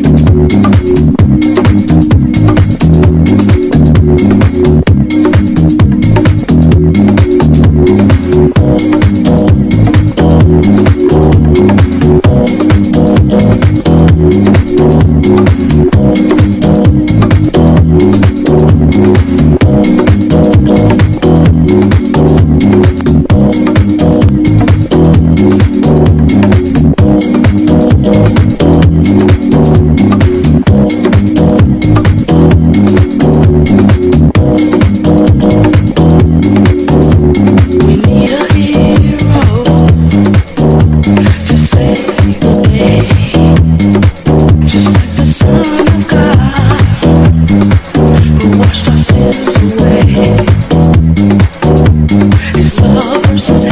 Thank absence